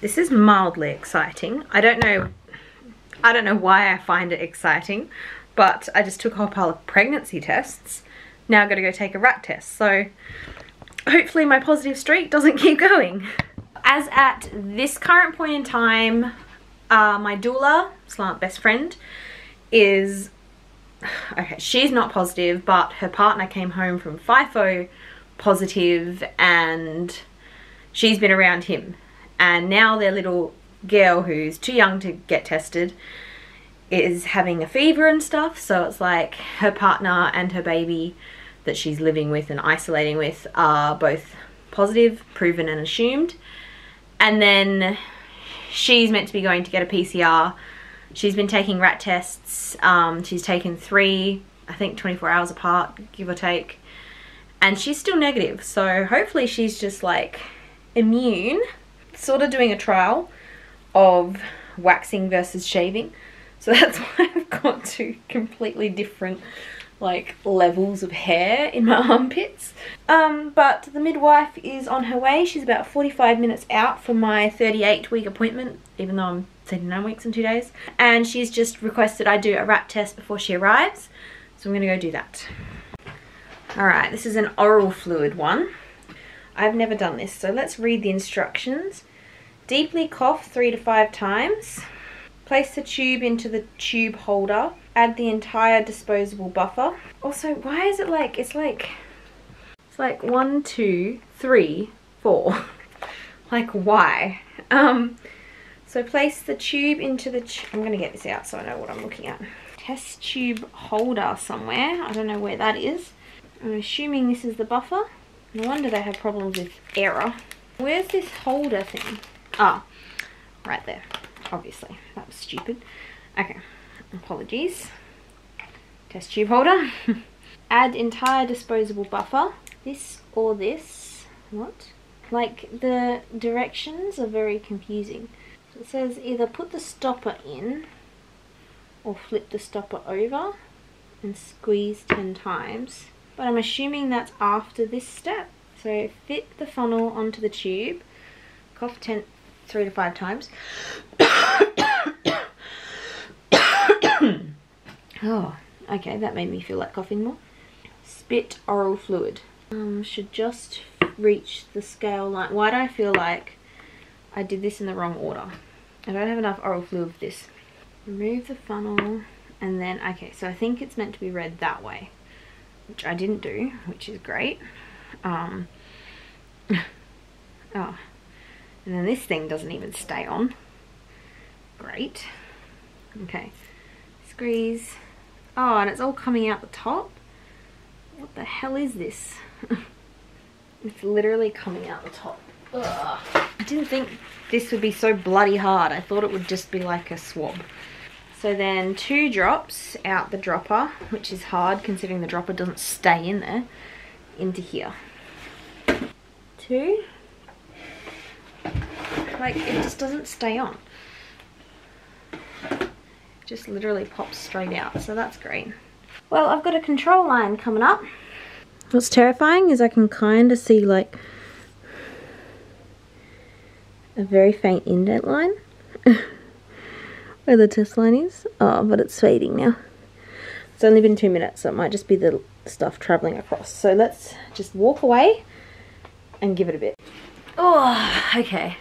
this is mildly exciting. I don't know, I don't know why I find it exciting, but I just took a whole pile of pregnancy tests. Now I've got to go take a RAT test. So hopefully my positive streak doesn't keep going. As at this current point in time, uh, my doula, slant best friend, is, okay, she's not positive, but her partner came home from FIFO positive and she's been around him. And now their little girl who's too young to get tested is having a fever and stuff. So it's like her partner and her baby that she's living with and isolating with are both positive, proven and assumed. And then she's meant to be going to get a PCR. She's been taking RAT tests. Um, she's taken three, I think 24 hours apart, give or take. And she's still negative. So hopefully she's just like immune. Sort of doing a trial of waxing versus shaving. So that's why I've got two completely different like levels of hair in my armpits. Um, but the midwife is on her way. She's about 45 minutes out from my 38 week appointment, even though I'm 39 weeks and two days. And she's just requested I do a RAT test before she arrives. So I'm gonna go do that. All right, this is an oral fluid one. I've never done this, so let's read the instructions. Deeply cough three to five times. Place the tube into the tube holder. Add the entire disposable buffer. Also, why is it like, it's like, it's like one, two, three, four. like why? Um, so place the tube into the, I'm going to get this out so I know what I'm looking at. Test tube holder somewhere. I don't know where that is. I'm assuming this is the buffer. No wonder they have problems with error. Where's this holder thing? Ah, right there obviously. That was stupid. Okay, apologies. Test tube holder. Add entire disposable buffer. This or this. What? Like, the directions are very confusing. It says either put the stopper in or flip the stopper over and squeeze 10 times. But I'm assuming that's after this step. So fit the funnel onto the tube, cough 10, three to five times. oh, okay, that made me feel like coughing more. Spit oral fluid. Um, should just reach the scale line. Why do I feel like I did this in the wrong order? I don't have enough oral fluid for this. Remove the funnel and then, okay, so I think it's meant to be read that way, which I didn't do, which is great. Um, oh, and then this thing doesn't even stay on. Great. Okay. Squeeze. Oh, and it's all coming out the top. What the hell is this? it's literally coming out the top. Ugh. I didn't think this would be so bloody hard. I thought it would just be like a swab. So then two drops out the dropper, which is hard considering the dropper doesn't stay in there, into here. Two like, it just doesn't stay on. It just literally pops straight out, so that's great. Well, I've got a control line coming up. What's terrifying is I can kind of see like a very faint indent line where the test line is. Oh, but it's fading now. It's only been two minutes, so it might just be the stuff traveling across. So let's just walk away and give it a bit. Oh, okay.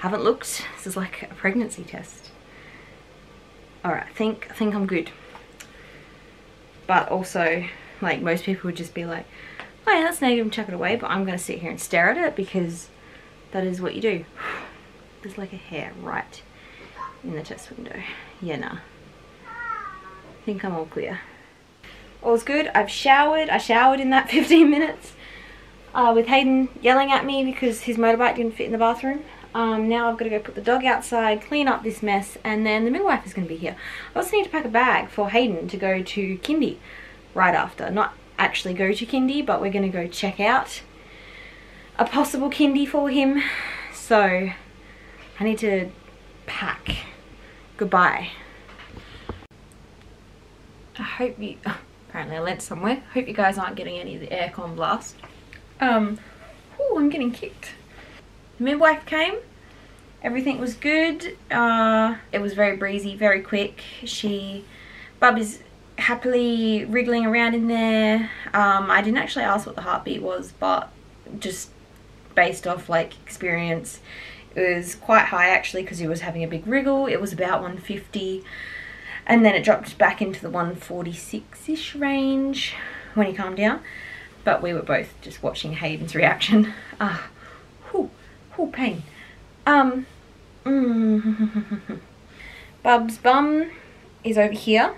Haven't looked. This is like a pregnancy test. Alright, think, I think I'm good. But also, like most people would just be like, oh yeah, that's negative chuck it away. But I'm going to sit here and stare at it because that is what you do. There's like a hair right in the test window. Yeah, nah. Think I'm all clear. All's good. I've showered. I showered in that 15 minutes uh, with Hayden yelling at me because his motorbike didn't fit in the bathroom. Um, now I've got to go put the dog outside, clean up this mess, and then the midwife is going to be here. I also need to pack a bag for Hayden to go to kindy right after. Not actually go to kindy, but we're going to go check out a possible kindy for him. So I need to pack. Goodbye. I hope you... Apparently I lent somewhere. hope you guys aren't getting any of the aircon blast. Um, oh, I'm getting kicked midwife came everything was good. Uh, it was very breezy, very quick. She, Bub is happily wriggling around in there. Um, I didn't actually ask what the heartbeat was, but just based off like experience, it was quite high actually because he was having a big wriggle. It was about 150 and then it dropped back into the 146-ish range when he calmed down. But we were both just watching Hayden's reaction. Ah, whew, whew, pain. Um, mm, Bub's bum is over here.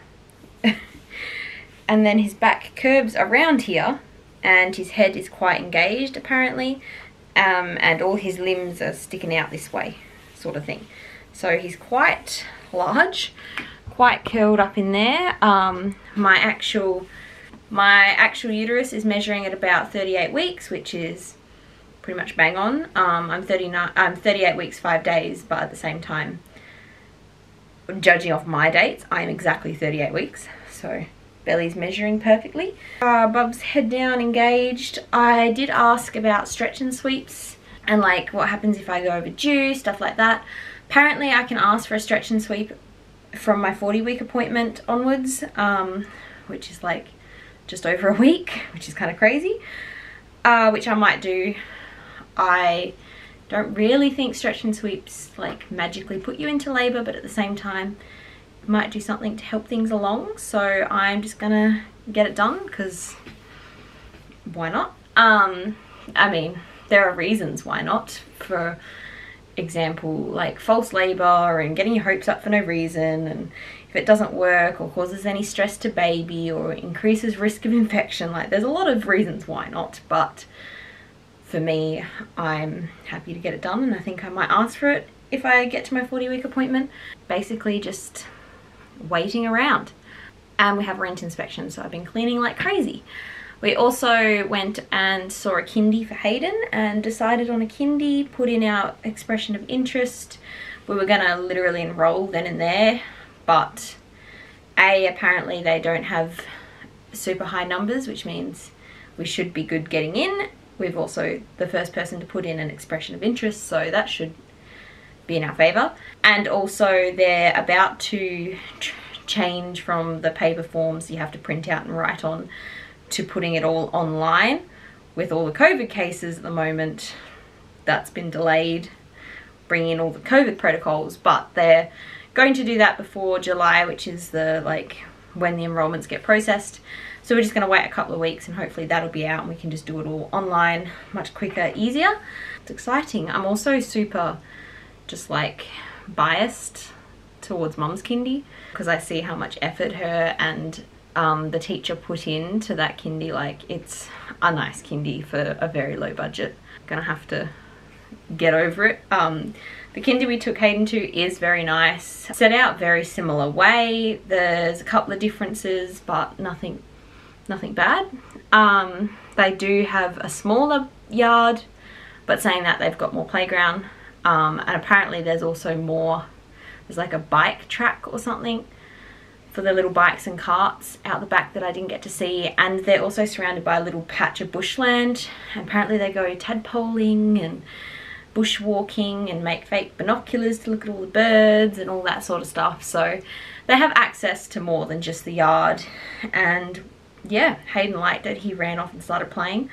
and then his back curves around here and his head is quite engaged apparently um, and all his limbs are sticking out this way sort of thing so he's quite large quite curled up in there um, my actual my actual uterus is measuring at about 38 weeks which is pretty much bang on um, I'm 39 I'm 38 weeks five days but at the same time judging off my dates I'm exactly 38 weeks so belly's measuring perfectly. Uh, Bub's head down, engaged. I did ask about stretch and sweeps and like what happens if I go overdue, stuff like that. Apparently I can ask for a stretch and sweep from my 40 week appointment onwards, um, which is like just over a week, which is kind of crazy, uh, which I might do. I don't really think stretch and sweeps like magically put you into labor, but at the same time, might do something to help things along. So I'm just gonna get it done because why not? Um, I mean, there are reasons why not. For example, like false labor and getting your hopes up for no reason and if it doesn't work or causes any stress to baby or increases risk of infection, like there's a lot of reasons why not, but for me, I'm happy to get it done and I think I might ask for it if I get to my 40 week appointment. Basically just waiting around. And we have rent inspection, so I've been cleaning like crazy. We also went and saw a kindy for Hayden and decided on a kindy, put in our expression of interest. We were gonna literally enroll then and there, but A, apparently they don't have super high numbers, which means we should be good getting in. We've also the first person to put in an expression of interest, so that should be in our favour. And also they're about to change from the paper forms you have to print out and write on to putting it all online. With all the COVID cases at the moment, that's been delayed, bringing in all the COVID protocols, but they're going to do that before July, which is the like when the enrollments get processed. So we're just going to wait a couple of weeks and hopefully that'll be out and we can just do it all online much quicker, easier. It's exciting. I'm also super just like biased towards mum's kindy because I see how much effort her and um, the teacher put in to that kindy like it's a nice kindy for a very low budget. Gonna have to get over it. Um, the kindy we took Hayden to is very nice. Set out very similar way. There's a couple of differences but nothing nothing bad. Um, they do have a smaller yard but saying that they've got more playground. Um, and apparently there's also more there's like a bike track or something for the little bikes and carts out the back that I didn't get to see. And they're also surrounded by a little patch of bushland. And apparently they go tadpoling and bushwalking and make fake binoculars to look at all the birds and all that sort of stuff. So they have access to more than just the yard. And yeah Hayden liked it. He ran off and started playing.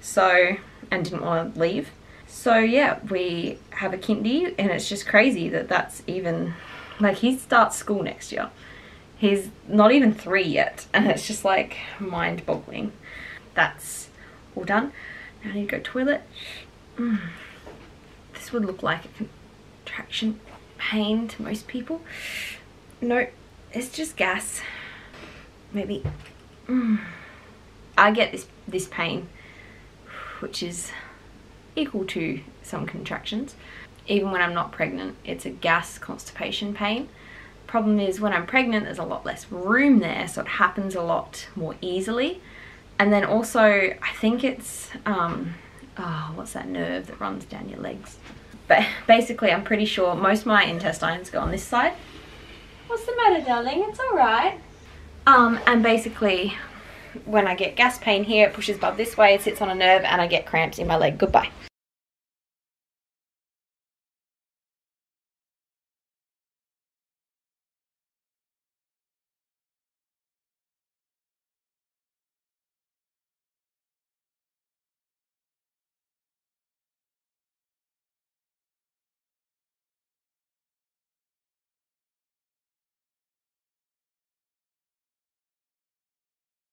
So and didn't want to leave. So yeah, we have a kindy and it's just crazy that that's even, like he starts school next year. He's not even three yet and it's just like mind boggling. That's all done. Now I need to go to toilet. Mm. This would look like a contraction pain to most people. No, it's just gas. Maybe. Mm. I get this, this pain, which is equal to some contractions. Even when I'm not pregnant, it's a gas constipation pain. Problem is when I'm pregnant, there's a lot less room there, so it happens a lot more easily. And then also, I think it's, um, oh, what's that nerve that runs down your legs? But basically, I'm pretty sure most of my intestines go on this side. What's the matter, darling? It's all right. Um, and basically, when I get gas pain here, it pushes above this way, it sits on a nerve, and I get cramps in my leg. Goodbye.